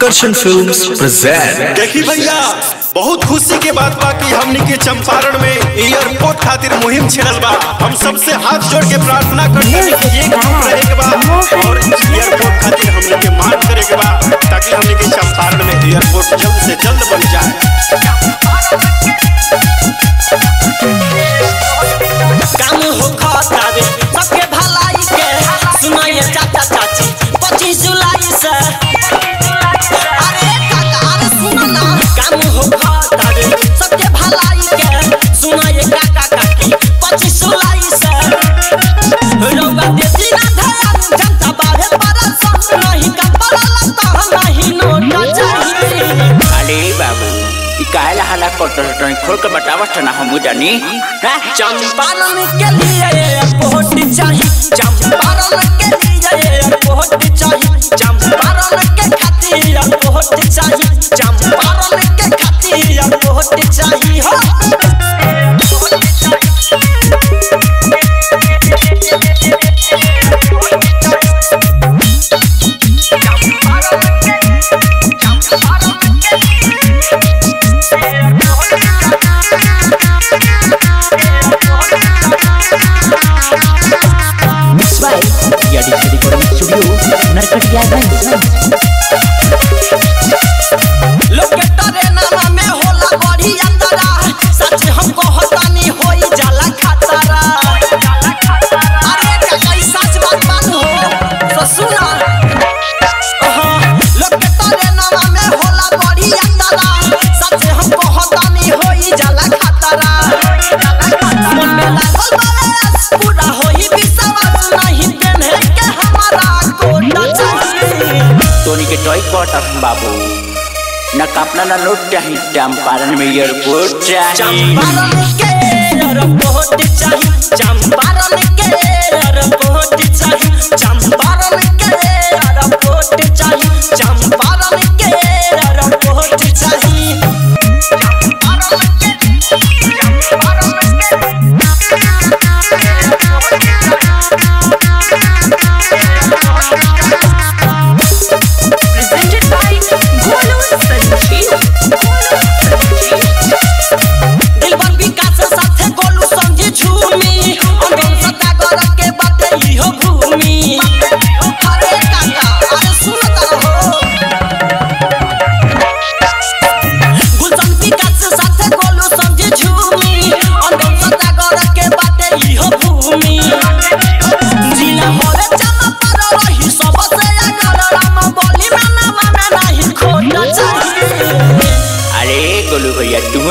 आकर्षण films present देखी भैया बहुत खुशी के बात बा कि हमनी के चंपारण में एयरपोर्ट खातिर मुहिम छिड़ल बा हम सबसे हाथ जोड़ के प्रार्थना करते हैं कि एक काम रहे के बाद और काम हो खतावे सबके भलाई के सुनाइए काका काकी पच्चीस जुलाई से। रउआ देती ना ध्यान जनता बारे परेशान नहीं कपड़ा लगता नहीं नोट चाहिए। अरे बाबू ई काहे हाला करत तनी खोल के बतावत ना हम जानी चंपारण के लिए चाहिए चंपारण के लिए पोट चाहिए हो। या डिजिटल रिकॉर्डिंग टॉय कट बाबू। ना कपड़ा ना चाहिए चंपारण में एयरपोर्ट चाहिए चंपारण के एयरपोर्ट चाहिए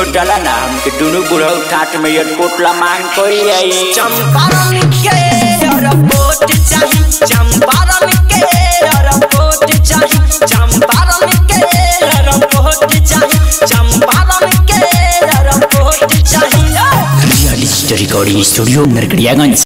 भैया नाम के दोनों बुढ़ा ठाट में ये कोटला मांग कोई आई चंपारण के और बोट चाहिए चंपारण के और बोट चाहिए चंपारण के और बोट चाहिए चंपारण के और एयरपोर्ट चाहिए डिजिटल रिकॉर्डिंग स्टूडियो नरकटियागंज